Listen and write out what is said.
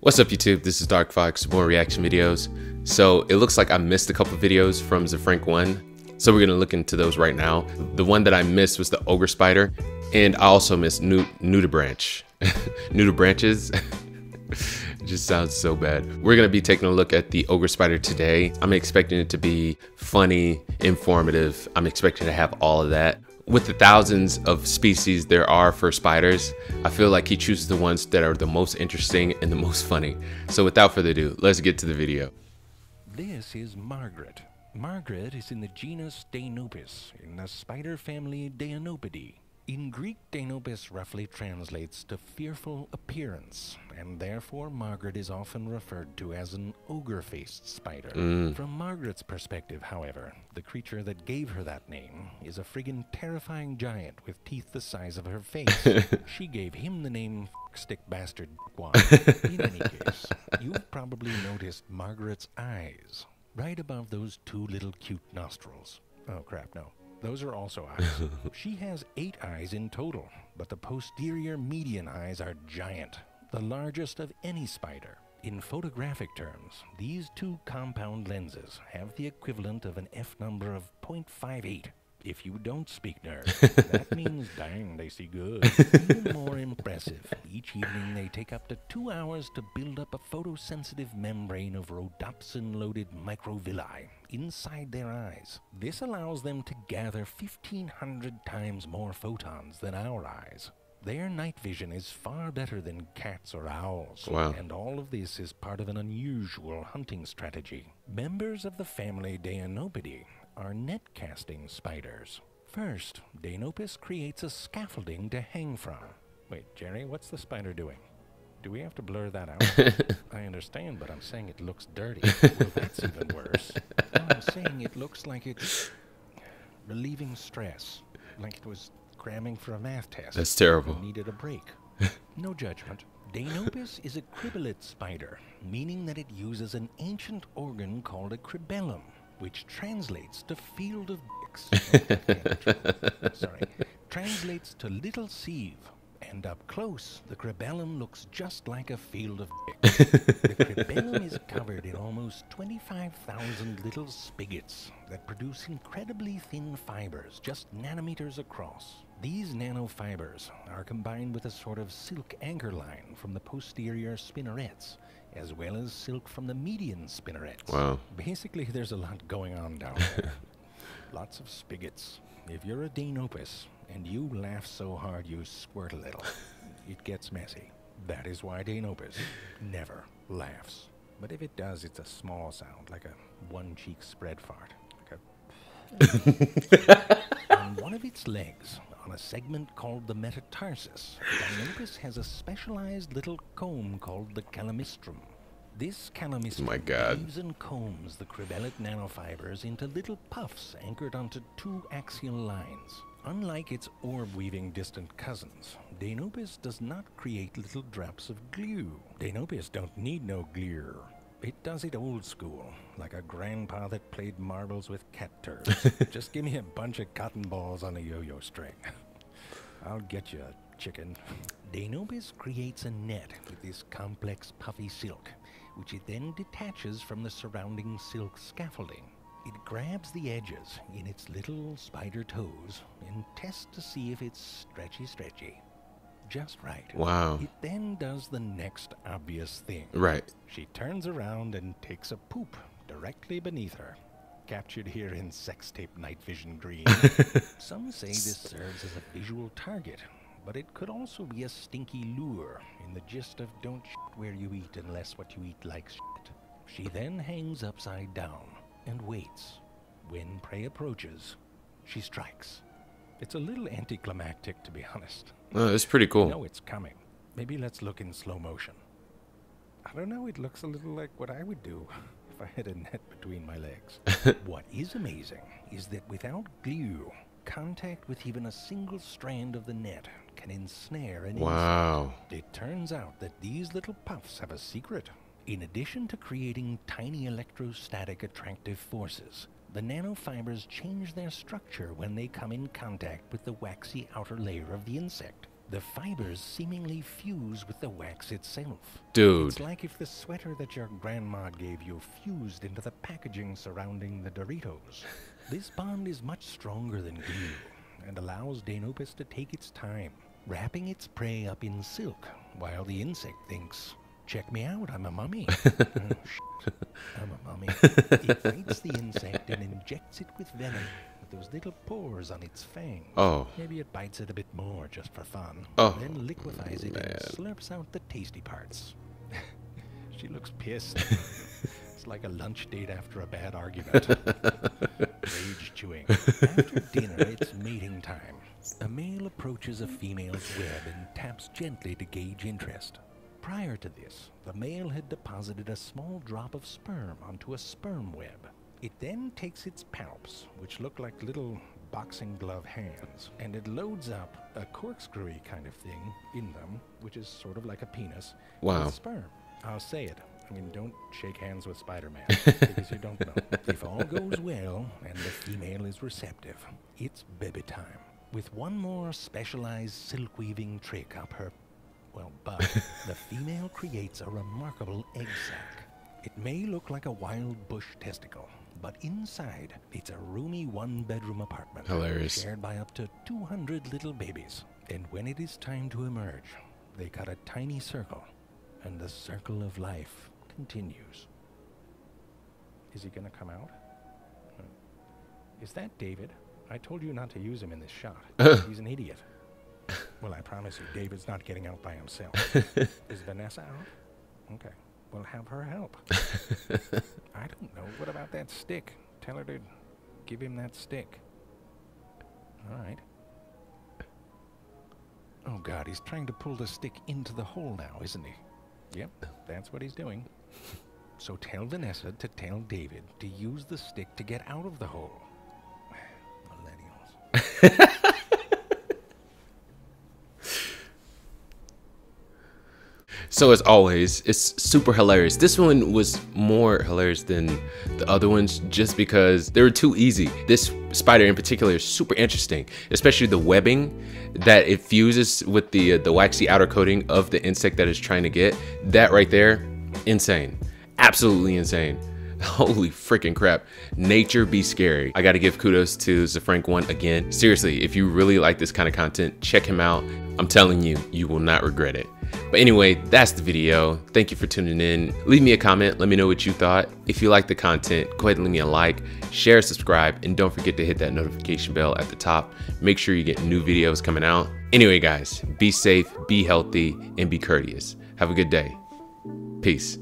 What's up YouTube? This is Dark Fox, more reaction videos. So it looks like I missed a couple videos from Zefrank 1. So we're gonna look into those right now. The one that I missed was the Ogre Spider. And I also missed New Nudibranch. Nudibranches. just sounds so bad. We're gonna be taking a look at the Ogre Spider today. I'm expecting it to be funny, informative. I'm expecting to have all of that with the thousands of species there are for spiders, I feel like he chooses the ones that are the most interesting and the most funny. So without further ado, let's get to the video. This is Margaret. Margaret is in the genus Deinopus in the spider family Deinopidae. In Greek, Deinopus roughly translates to fearful appearance, and therefore Margaret is often referred to as an ogre-faced spider. Mm. From Margaret's perspective, however, the creature that gave her that name is a friggin' terrifying giant with teeth the size of her face. she gave him the name stick bastard In any case, you've probably noticed Margaret's eyes right above those two little cute nostrils. Oh crap, no. Those are also eyes. she has eight eyes in total, but the posterior median eyes are giant, the largest of any spider. In photographic terms, these two compound lenses have the equivalent of an f number of 0.58. If you don't speak nerd, that means dang, they see good. Even more impressive, each evening they take up to two hours to build up a photosensitive membrane of rhodopsin-loaded microvilli inside their eyes. This allows them to gather 1,500 times more photons than our eyes. Their night vision is far better than cats or owls. Wow. And all of this is part of an unusual hunting strategy. Members of the family Deinopidae are net casting spiders. First, Deinopus creates a scaffolding to hang from. Wait, Jerry, what's the spider doing? Do we have to blur that out? I understand, but I'm saying it looks dirty. well, that's even worse. No, I'm saying it looks like it's relieving stress, like it was cramming for a math test. That's terrible. Needed a break. no judgment. Deinopus is a cribellate spider, meaning that it uses an ancient organ called a cribellum which translates to field of dicks. Sorry. Translates to little sieve. And up close, the cribellum looks just like a field of dicks. the cribellum is covered in almost 25,000 little spigots that produce incredibly thin fibers, just nanometers across. These nanofibers are combined with a sort of silk anchor line from the posterior spinnerets as well as silk from the median spinnerets. Wow. Basically, there's a lot going on down there. Lots of spigots. If you're a Deinopus and you laugh so hard you squirt a little, it gets messy. That is why Deinopus never laughs. But if it does, it's a small sound, like a one cheek spread fart. Like a on one of its legs, on a segment called the metatarsus, Deinopus has a specialized little comb called the calamistrum. This calamistrum My God. weaves and combs the cribellate nanofibers into little puffs anchored onto two axial lines. Unlike its orb-weaving distant cousins, Deinopus does not create little drops of glue. Deinopus don't need no glue. It does it old school, like a grandpa that played marbles with cat turds. Just give me a bunch of cotton balls on a yo-yo string. I'll get you a chicken. Deinopus creates a net with this complex puffy silk, which it then detaches from the surrounding silk scaffolding. It grabs the edges in its little spider toes and tests to see if it's stretchy stretchy just right. Wow. It then does the next obvious thing. Right. She turns around and takes a poop directly beneath her. Captured here in sex tape night vision green. Some say this serves as a visual target, but it could also be a stinky lure in the gist of don't shit where you eat unless what you eat likes shit. She then hangs upside down and waits. When prey approaches, she strikes. It's a little anticlimactic, to be honest. Oh, it's pretty cool. I know it's coming. Maybe let's look in slow motion. I don't know, it looks a little like what I would do if I had a net between my legs. what is amazing is that without glue, contact with even a single strand of the net can ensnare an wow. insect. It turns out that these little puffs have a secret. In addition to creating tiny electrostatic attractive forces, the nanofibers change their structure when they come in contact with the waxy outer layer of the insect. The fibers seemingly fuse with the wax itself. Dude. It's like if the sweater that your grandma gave you fused into the packaging surrounding the Doritos. this bond is much stronger than glue and allows Deinopus to take its time, wrapping its prey up in silk while the insect thinks, check me out, I'm a mummy. oh, I'm a mummy. it bites the insect and injects it with venom with those little pores on its fangs. Oh. Maybe it bites it a bit more just for fun. Oh, Then liquefies it and slurps out the tasty parts. she looks pissed. it's like a lunch date after a bad argument. Rage chewing. After dinner, it's mating time. A male approaches a female's web and taps gently to gauge interest. Prior to this, the male had deposited a small drop of sperm onto a sperm web. It then takes its palps, which look like little boxing glove hands, and it loads up a corkscrewy kind of thing in them, which is sort of like a penis, Wow. with sperm. I'll say it. I mean, don't shake hands with Spider-Man because you don't know. If all goes well and the female is receptive, it's baby time. With one more specialized silk weaving trick up her, well, butt, the female creates a remarkable egg sac. It may look like a wild bush testicle, but inside it's a roomy one-bedroom apartment Hilarious. shared by up to 200 little babies. And when it is time to emerge, they cut a tiny circle, and the circle of life continues. Is he gonna come out? Uh, Is that David? I told you not to use him in this shot. He's an idiot. Well, I promise you, David's not getting out by himself. Is Vanessa out? Okay. Well, have her help. I don't know. What about that stick? Tell her to give him that stick. All right. Oh, God, he's trying to pull the stick into the hole now, isn't he? Yep, that's what he's doing. So tell Vanessa to tell David to use the stick to get out of the hole. So as always, it's super hilarious. This one was more hilarious than the other ones just because they were too easy. This spider in particular is super interesting, especially the webbing that it fuses with the uh, the waxy outer coating of the insect that it's trying to get. That right there, insane. Absolutely insane. Holy freaking crap. Nature be scary. I gotta give kudos to Zefrank one again. Seriously, if you really like this kind of content, check him out. I'm telling you, you will not regret it. But anyway, that's the video. Thank you for tuning in. Leave me a comment. Let me know what you thought. If you like the content, go ahead and leave me a like, share, subscribe, and don't forget to hit that notification bell at the top. Make sure you get new videos coming out. Anyway, guys, be safe, be healthy, and be courteous. Have a good day. Peace.